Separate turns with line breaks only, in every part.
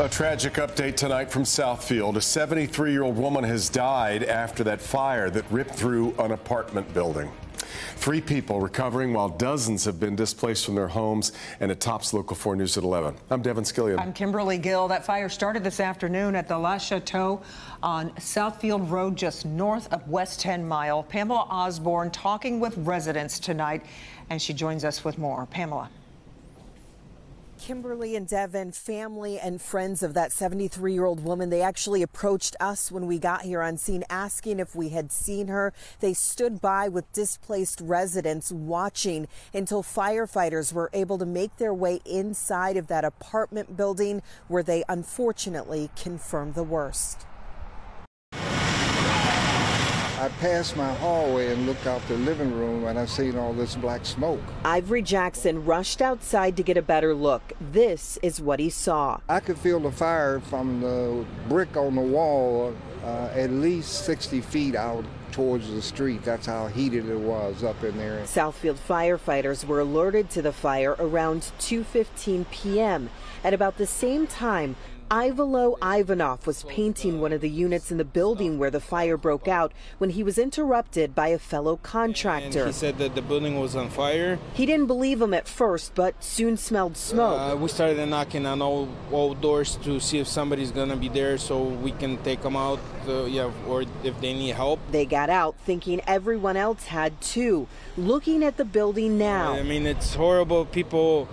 A tragic update tonight from Southfield. A 73 year old woman has died after that fire that ripped through an apartment building. Three people recovering while dozens have been displaced from their homes. And it tops Local 4 News at 11. I'm Devin Scillian.
I'm Kimberly Gill. That fire started this afternoon at the La Chateau on Southfield Road, just north of West 10 Mile. Pamela Osborne talking with residents tonight, and she joins us with more. Pamela.
Kimberly and Devin, family and friends of that 73 year old woman, they actually approached us when we got here on scene asking if we had seen her. They stood by with displaced residents watching until firefighters were able to make their way inside of that apartment building where they unfortunately confirmed the worst.
I passed my hallway and looked out the living room and I seen all this black smoke.
Ivory Jackson rushed outside to get a better look. This is what he saw.
I could feel the fire from the brick on the wall uh, at least 60 feet out towards the street. That's how heated it was up in there.
Southfield firefighters were alerted to the fire around 2:15 p.m. At about the same time, Ivalo Ivanov was painting one of the units in the building where the fire broke out when he was interrupted by a fellow contractor.
And he said that the building was on fire.
He didn't believe him at first, but soon smelled smoke.
Uh, we started knocking on all, all doors to see if somebody's gonna be there so we can take them out, uh, yeah, or if they need help.
They got out thinking everyone else had too. Looking at the building now.
I mean, it's horrible. People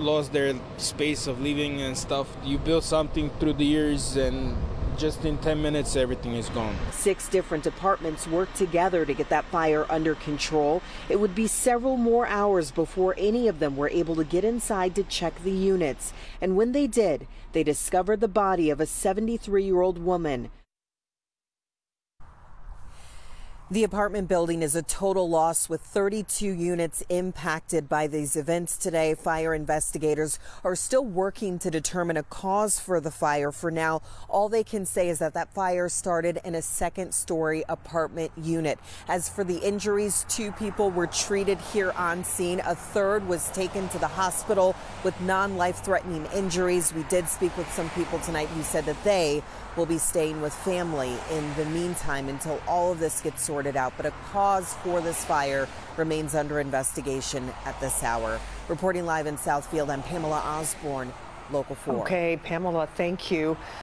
lost their space of living and stuff. You build something through the years and just in 10 minutes everything is gone.
Six different departments worked together to get that fire under control. It would be several more hours before any of them were able to get inside to check the units. And when they did, they discovered the body of a 73 year old woman. The apartment building is a total loss with 32 units impacted by these events today. Fire investigators are still working to determine a cause for the fire. For now, all they can say is that that fire started in a second story apartment unit. As for the injuries, two people were treated here on scene. A third was taken to the hospital with non life threatening injuries. We did speak with some people tonight who said that they will be staying with family in the meantime until all of this gets sorted out. But a cause for this fire remains under investigation at this hour. Reporting live in Southfield, I'm Pamela Osborne, Local 4.
Okay, Pamela, thank you.